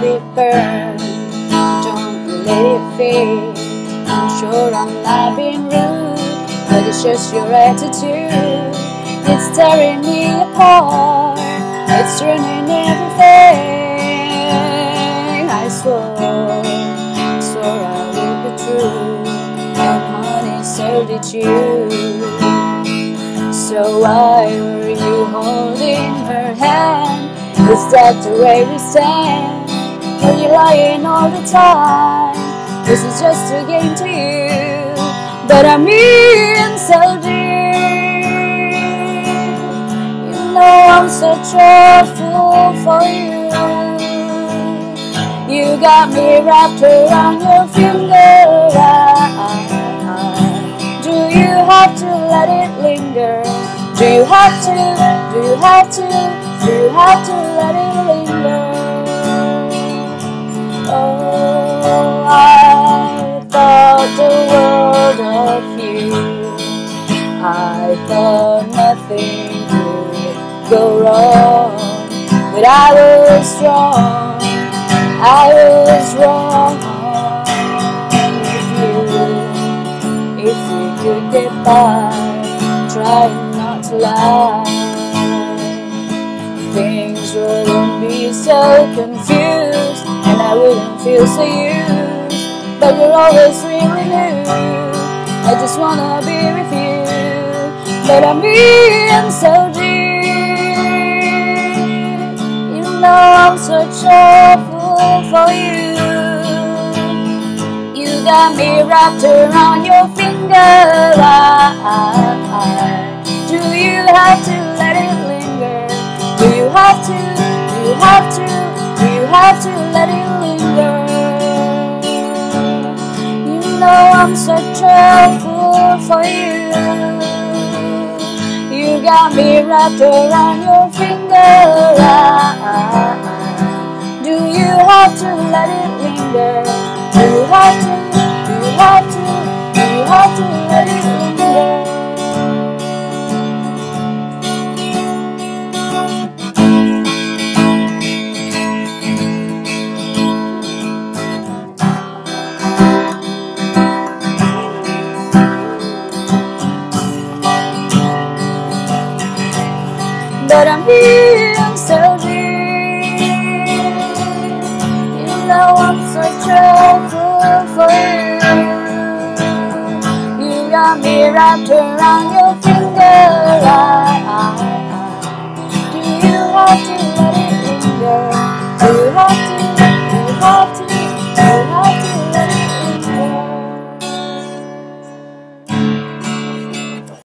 burn. Don't let it fade. I'm sure I'm not being rude, but it's just your attitude. It's tearing me apart. It's ruining everything. I swore, swore I would be true, and honey, so did you. So why were you holding her hand? Is that the way we stand? Are you lying all the time? This is just a game to you, but I'm in so deep. You know I'm such a fool for you. You got me wrapped around your finger. Do you have to let it linger? Do you have to? Do you have to? Do you have to let it linger? Oh, I thought the world of you. I thought nothing could go wrong, but I was wrong. I was wrong with you. If we could get by, trying not to lie, things wouldn't be so confused, and I feel so used. But you're always really new. I just wanna be with you, but I'm being so deep. You know I'm such a fool for you. You got me wrapped around your finger. Do you have to let it linger? Do you have to? Do you have to? Do you have to I'm such a fool for you. You got me wrapped around your finger. Do you have to let it linger? Do you have to? Do you have to? But I'm being so deep. You know I'm so fool for you. You got me wrapped around your finger.